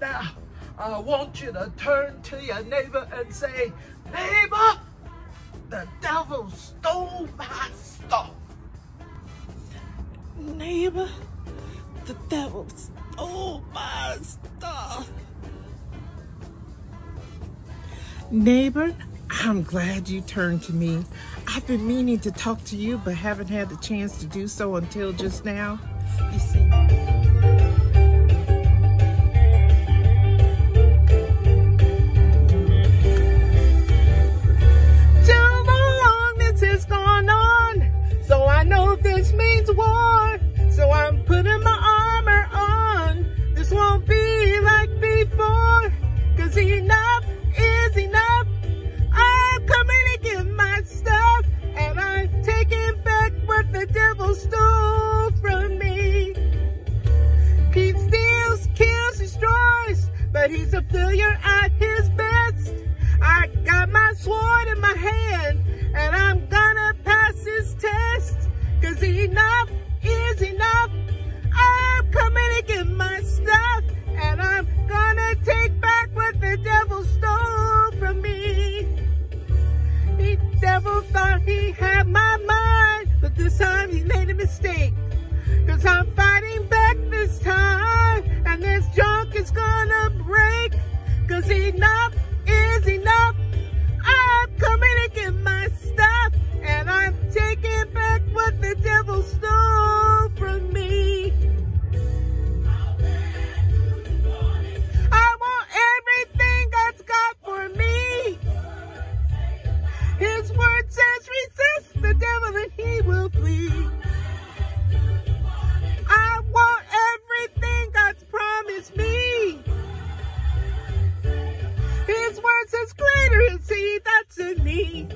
Now, I want you to turn to your neighbor and say, neighbor, the devil stole my stuff. Neighbor, the devil stole my stuff. Neighbor, I'm glad you turned to me. I've been meaning to talk to you, but haven't had the chance to do so until just now. You see, but he's a failure at his best. I got my sword in my hand, and I'm gonna pass his test. Cause enough is enough. I'm coming to get my stuff, and I'm gonna take back what the devil stole from me. The devil thought he had my mind, but this time he made a mistake. the devil and he will flee. I want everything God's promised me. His word says, greater is see that's in me.